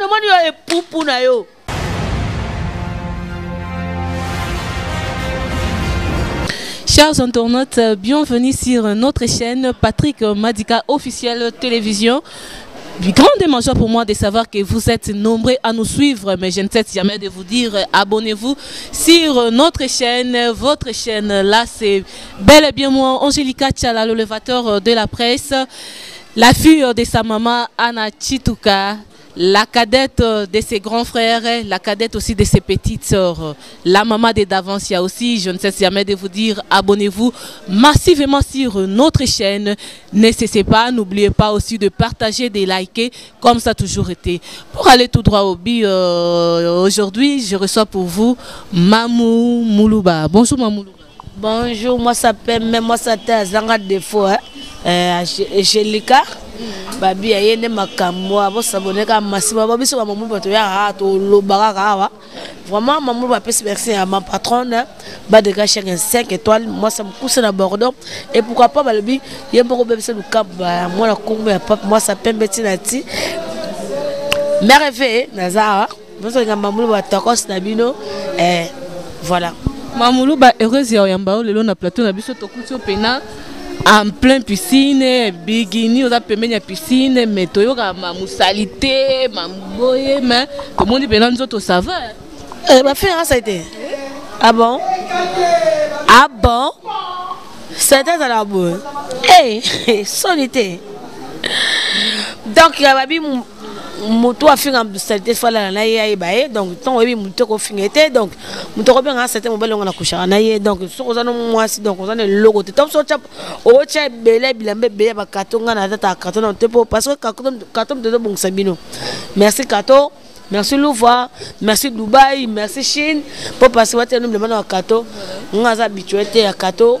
no mani yo epupu na yo Chers internautes, bienvenue sur notre chaîne Patrick Madika officielle télévision grande émotion pour moi de savoir que vous êtes nombreux à nous suivre, mais je ne cesse jamais de vous dire euh, abonnez-vous sur euh, notre chaîne, votre chaîne. Là, c'est bel et bien moi, Angélica Tchala, l'élévateur euh, de la presse, la fille de sa maman Anna Chituka la cadette euh, de ses grands frères, la cadette aussi de ses petites sœurs, la maman de d'avance, aussi, je ne cesse jamais de vous dire, abonnez-vous massivement sur notre chaîne. N'hésitez pas, n'oubliez pas aussi de partager, de liker, comme ça a toujours été. Pour aller tout droit au but, euh, aujourd'hui, je reçois pour vous Mamou Moulouba. Bonjour Mamou Moulouba. Bonjour, moi ça peut même moi ça t'a zanga défaut hein. Euh, Angelica babi ya ye nde makambo oyo bosabone kaka masima ba biso bamamulu bato yaka tolobaka kaka awa vraiment mamulu bapesi merci ya ma patronne badeka chèque 5 étoile mwasa mokuse na bordeaux et pourquoi pas balobi ye moko obebisa lukabu ya mwana kombo ya pape mwasa pembe ti na ti merve naza awa Bonsoir nga mamulu ba tokos na bino eh voilà. Mamulu ba heureuse ya oyamba lelo na plateau na biso tokuti yo pena en plein piscine bigini oza pembeni ya piscine mais toyoka ma musalite ma boye mais tomoni pena nzoto ça va. Eh ba faire ça été. Ah bon? Ah bon? C'était à la boue. Eh, hey, solité. Donc, il y a moto afinga salite falala na ye ayeba ye donc ntango oyebi moto ekofinga ye te donc moto akobenga na salite mobali yango nakushaka na ye donc soki oza no mwasi donc oza na eloko te to soki otya ebele bilamba ebele ya bakato ngai na tata kato na te mpo parce que kato moto ezobongisa bino merci kato merci louva merci dubai merci chine mpo parce que watya no bilamba na bakato ngai aza habitue te ya kato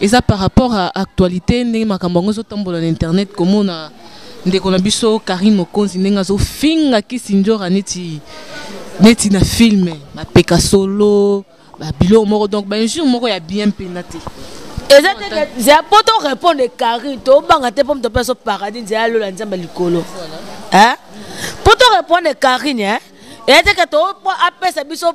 eza par rapport à actualité ndenge makambo yango ezotambola na internet komona ndeko na biso karine mokonzi ndenge azofinga kisindjora neti neti na filme bapeka solo babiloko moko donc bainjure moko ya bien mpena te eza te nzela mpo to répondre karine tobanga te mpo moto mpe aso paradis nzela ya lola nzambe likolo mpo to répondre karine eza te ke to apesa biso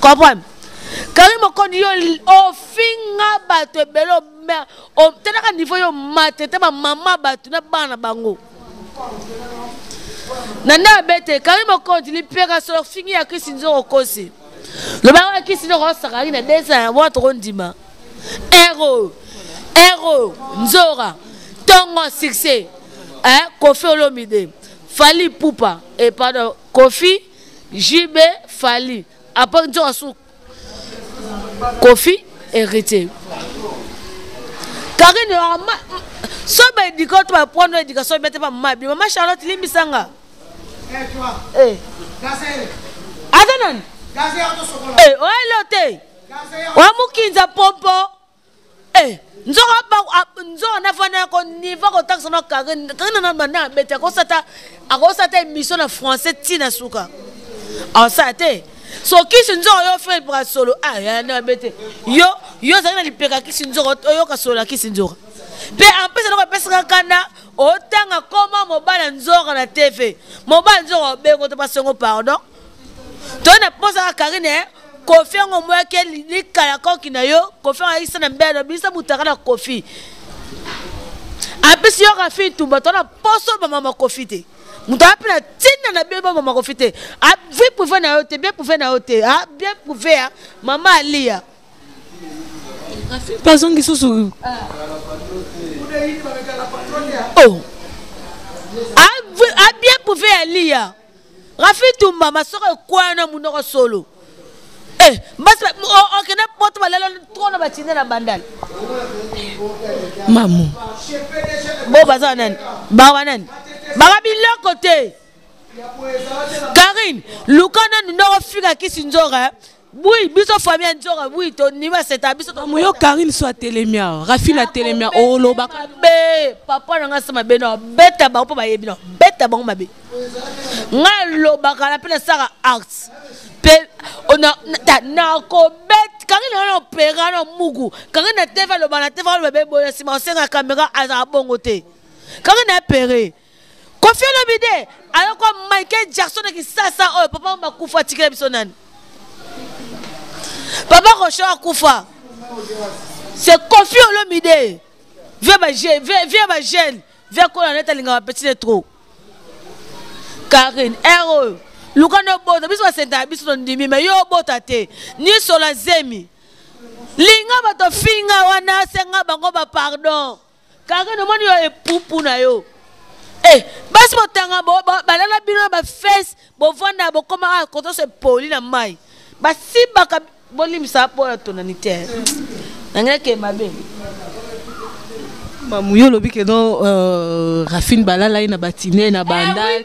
comprendre kari mokondi yo ofinga bato ebele otelaka niveau yo mate te bamama bato na bana bango na nde abete kari mokondi lipeka solo fingi ya kisi nzo okosi lobaka ya kisi noko osakaki na desa ya bwa tokondima ero ero nzora tongo succès eh, kofi olomide fali pupa e eh, pardon kofi JB Fally après nzoka su Kofi héritier Karine mama so ba edika to ba prendre éducation bete pa mama bi mama Charlotte limbisa nga eh toi eh Gazelle Ata nani Gazelle to sokola eh oyo te Wa mukinza pompo Eh, nzoka ba nzoka na fana ko niveau ko taxe na kare kare na banda bete ko sata ako sata émission na français tina suka en ça te so kisi nzoka yo frère pour solo ah ya na bete yo yo zali na lipeka kisi nzoka yo ka solo kisi nzoka pe en plus na ko pesa kanda otanga koma mobala nzoka na TV mobala nzoka obeko to pasongo pardon toye na posa ka karine eh? kofi yango omoyaki likala koki na yo kofi yango ayisa na mbelo bisa mutaka na kofi apesi yoka fi ntumba to na poso bamama kofi te moto ape na ntina na bino bamama kofi te vie prouve na yo te bien prouve na yo te bien prouve ya mama aliya bazongi susu abien prouve ya liya rafitumba masoko ekwaya na munoko solo eh, basi okende poto balela tro na batinda na bandal mamu bo baza nani bawa nani baka biloko te karine luka nanu ndoko fika kisi nzoka eh? Oui, biso famille ya nzoka oui tondima seta biso to moyo karine so atelemi awa rafine atelemi awa olobaka mabe papa na ngai asala mabe na beta bango mpo bayebi na beta bango mabe ngai alobaka na mpe nasaka art mpe nakobeta kangi na wana opera na mugu kangi na tv aloba na tv aloba beboya nsima osenga kamera azala bongo te kangi na pere kofi olomide ayokwa michael jackson kisasa oyo papa yango bakufa atikela biso nani papa rocho akufa c'est kofi olomide vie bagene vie kola neti alingaka petite trop karine r oyo luka nde obota biso basentaka biso tondimi me yo obota te nisola zemi linga bato finga wana asenga bango bapardon Kaka no moni yo epupu na yo. Eh, basi botanga bo, bo balala bino na ba face bovanda bokoma ah koto se poli na mai. Basimbaka bolimisa po ya tonani te. Nangela ke mabe. Mamu yo lobi ke no euh, Raffine balala ye na batine na eh bandal.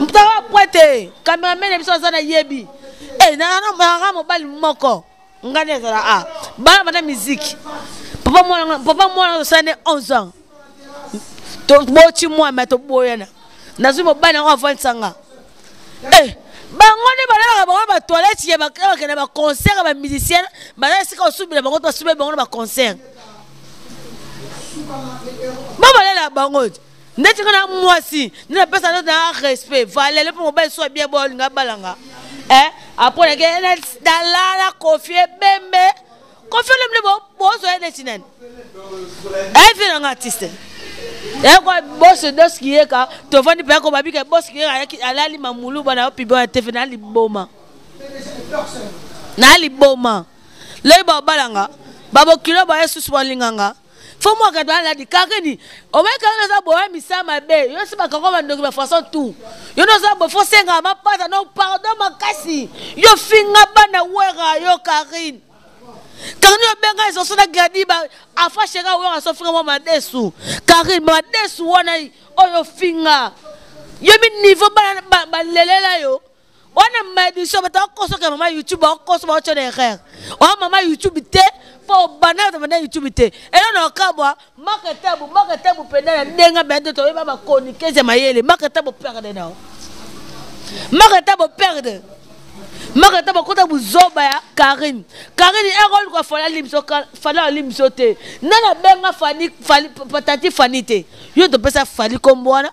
mtawa pwete kameramene biso aza na yebi e nanga mobali moko ngai nde ezala a bana bana miziki papa mwana azosala nde 11 ans boti mwana ma toboyana nazwi mobali yango avandisa nga eh, bango nde balalaka bango batoilette ya bakenda baconcert ya bamusicien baza esika osubela bango basubeli bango na baconcert babalela bango ndeti nga na mwasi nde napesa nde na respect valele mpo mobali so abie boyo olinga abala nga eh, apres nake dalala kofi ebembe kofi olemle bozwa ye neti nani evi eh, nanga artiste yako eh, boso doski yeka tovandi mpe yako babika boski yeka alali mamuluba na yo pibo ya tefe na liboma na liboma lei baobalanga babokilo baye susu balinganga fo mwa kati bana di kake di obai kake naza boya misa mabe yo si bakako bandoki ba façon tout yo naza bo fo senga mapata no pardon makasi yo finga bana wera yo karine karine obenga ezoso na gladi ba afa sheka wera so finga mwa madesu karine madesu wana oyo finga yo mi niveau bana balelela yo ba, wana mama émission bato bakoso ke mama youtube bakoso baotyo na erreur oa mama youtube te mpo obanda obanda youtube te elo na okabwa maka tabu maka tabu mpenza ya ndenge mpenza te toyeba bakonikese mayele maka tabu perde nao maka tabu perde maka tabu akota buzoba ya karine karine erol kwa fala limso fala alimso te nana benga fani patati fani te yo topesa fali kombo wana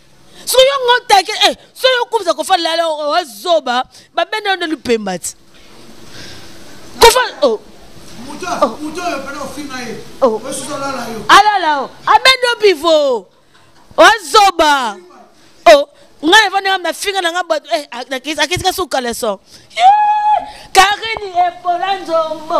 soki yo ngo take eh, soki okumisa kofa lala wazoba babenda yo nde lupemba ti kofa oh. Oh. Oh. alala o abenda yo pivo wazoba o ngai efandi nga mafinga na nga bato eh, akisika suka leso karini epola nzombo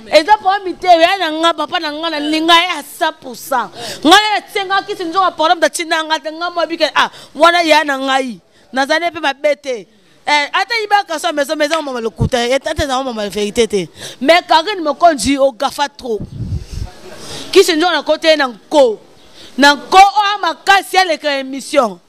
eza mpo miteyo ya na nga papa na nga na linga ye a 100 ngai nasenga kisi nzoka pardon tatinda nga te nga mwa bike a ah, mwana ya na ngai nazali mpe mabe te eh, ata yibaka so maison maison omama lokuta ata eza omama verité te mais karine mokonzi ogafa trop kisi nzoka na kote ye na nko na nko oyo makasi aleka émission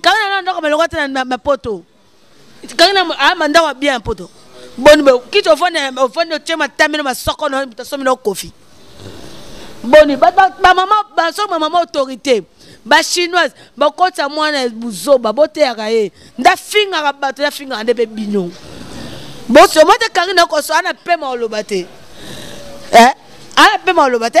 kanga na ndako maloko te na na poto kanga na ah, ma ndako bien poto boni bo kiti ofone ofone otie matami na masoko na mitasomi na kofi boni ba ba mama ba so ma mama autorité ba chinoise ba kotsa mwana buzoba boteyaka ye nda fingaka bato ya fingaka nde pe bino bosomo te kanga na koso ana pema oloba te eh ana pema oloba te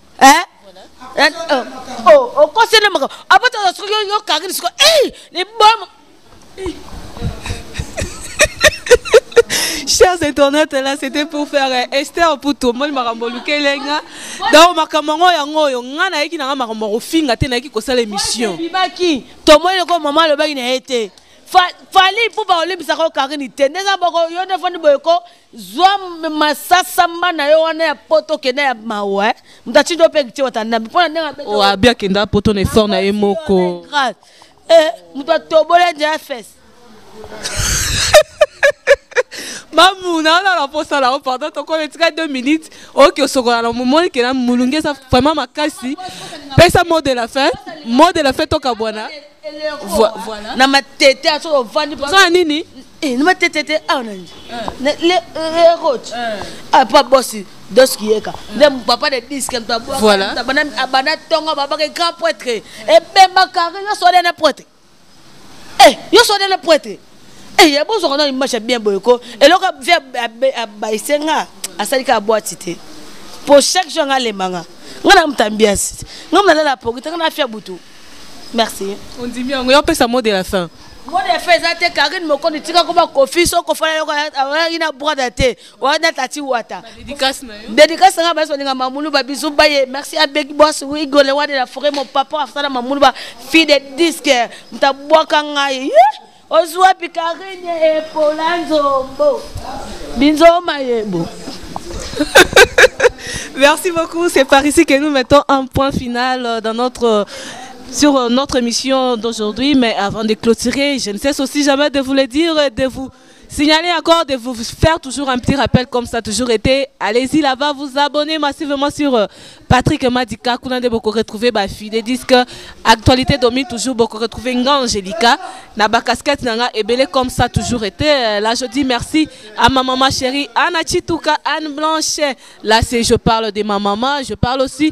eh? eh oh, oh, okosi nde makambo abotaka soki yo karine siko ei eh, liboma chers internautes là c'était pour faire euh, Esther pour tout le monde makambo lukelenga donc makambo yango yango oyo nga nayeki nanga makambo kofinga te nayeki kosala émission bibaki tomoni loko mama alobaki na ye te fali mpo bakolembisaka yo karine te ndenge boko yo nde fandi boye ko zwa masasamba na yo wana ya poto kende ya mawa eh. moto atindi ope kitie watandambi mpo na ndenge oh, abi akenda poto na effort na ye moko eh, moto atoboli anje ya fese mamu naolala mposa na yo pardon tokola etika 2 minutes oyoki osokola na momoni kena molungi eza vraiment makasi pesa mot de la fin mot de la fin tokabwana voilà. na matete aso ovandi nini Eh, nima te te te awa ah, nani eh. le eh, roach apa ah, bosi doski yeka nde papa de disque moto abanda ntongo babaka grand prêtre ebemba kare nyonso wana na prêtre nyonso wana na prêtre ya bozwaka nano image ya bien boye ko eloko vi abaise nga asali kaka bwati te mpo chaque jour nga alemba nga nga na moto ambiance nga mnalala poki te nga na afia butu merci ondimi yango yo opesa mot de la fin mode ya fe eza te karine mokondi tika koma kofi so kofana yoko oyaki na brother te oyaki na tati wata dédicace na nga bayeso balinga mamuluba bisu baye merci ya beki bos igole wane na foret mon papa afutana mamuluba fille de disque mutabwaka ngai ozwa pi karine epola nzombo binzoma yebo Merci beaucoup. C'est par ici que nous mettons un point final euh, dans notre sur euh, notre mission d'aujourd'hui. Mais avant de clôturer, je ne cesse aussi jamais de vous le dire, de vous signaler encore de vous faire toujours un petit rappel comme ça a toujours été. Allez-y là-bas, vous abonner massivement sur euh, Patrick Madika, beaucoup retrouvé retrouver fille des disques, actualité domine toujours beaucoup retrouver Nga Angelica, Naba casquette Nanga et comme ça toujours été. Euh, là je dis merci à ma maman chérie Anna Chituka, Anne Blanche. Là c'est je parle de ma maman, je parle aussi